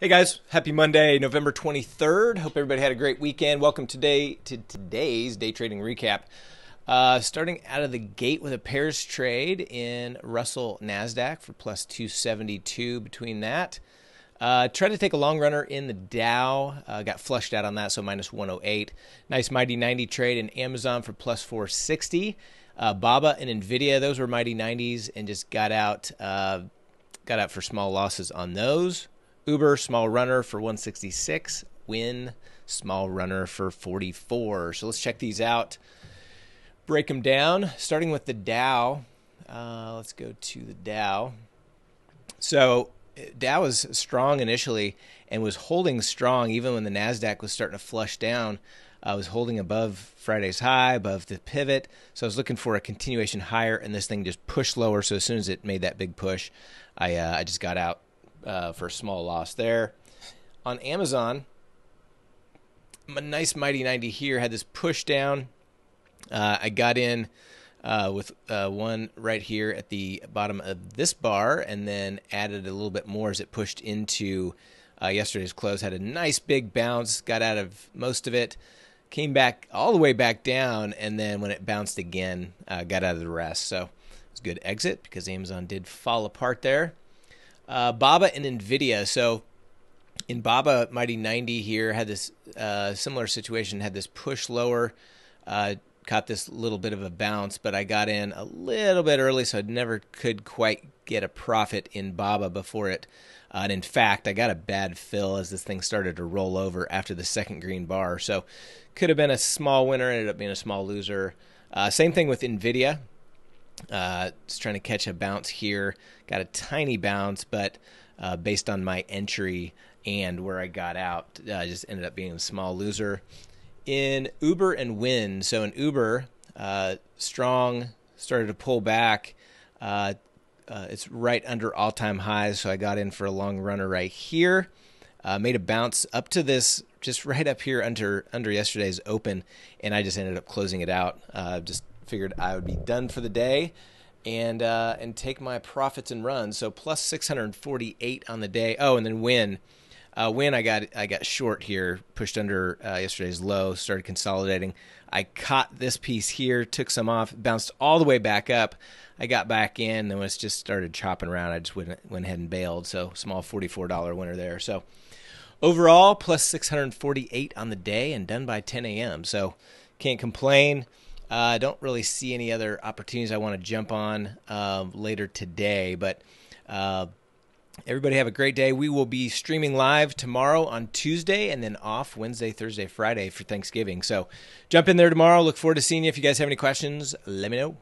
Hey guys, happy Monday, November 23rd. Hope everybody had a great weekend. Welcome today to today's day trading recap. Uh, starting out of the gate with a pairs trade in Russell Nasdaq for plus 272 between that. Uh, tried to take a long runner in the Dow, uh, got flushed out on that, so minus 108. Nice mighty 90 trade in Amazon for plus 460. Uh, Baba and Nvidia, those were mighty 90s, and just got out, uh, got out for small losses on those. Uber small runner for 166. Wynn small runner for 44. So let's check these out. Break them down. Starting with the Dow. Uh, let's go to the Dow. So Dow was strong initially and was holding strong even when the Nasdaq was starting to flush down. I uh, was holding above Friday's high, above the pivot. So I was looking for a continuation higher, and this thing just pushed lower. So as soon as it made that big push, I uh, I just got out uh, for a small loss there. On Amazon, a nice mighty 90 here had this push down. Uh, I got in uh, with uh, one right here at the bottom of this bar and then added a little bit more as it pushed into uh, yesterday's close. Had a nice big bounce, got out of most of it, came back all the way back down, and then when it bounced again, uh, got out of the rest. So it was a good exit because Amazon did fall apart there. Uh, Baba and Nvidia. So in Baba Mighty 90 here had this uh, similar situation, had this push lower, uh, caught this little bit of a bounce, but I got in a little bit early, so I never could quite get a profit in Baba before it. Uh, and in fact, I got a bad fill as this thing started to roll over after the second green bar. So could have been a small winner, ended up being a small loser. Uh, same thing with Nvidia. Uh, just trying to catch a bounce here. Got a tiny bounce, but uh, based on my entry and where I got out, I uh, just ended up being a small loser. In Uber and Wynn, so in Uber, uh, strong started to pull back. Uh, uh, it's right under all time highs, so I got in for a long runner right here. made a bounce up to this just right up here under under yesterday's open, and I just ended up closing it out. just figured I would be done for the day and uh, and take my profits and run. So plus 648 on the day. Oh, and then Wynn. Uh, Wynn I got I got short here, pushed under uh, yesterday's low, started consolidating. I caught this piece here, took some off, bounced all the way back up. I got back in, and when it just started chopping around, I just went went ahead and bailed. So small forty four dollar winner there. So overall plus 648 on the day and done by 10 a.m. So can't complain. Uh, I uh, don't really see any other opportunities I want to jump on uh, later today, but uh, everybody have a great day. We will be streaming live tomorrow on Tuesday and then off Wednesday, Thursday, Friday for Thanksgiving. So jump in there tomorrow. Look forward to seeing you. If you guys have any questions, let me know.